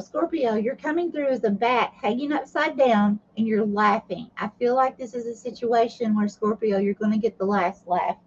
Scorpio, you're coming through as a bat hanging upside down and you're laughing. I feel like this is a situation where, Scorpio, you're going to get the last laugh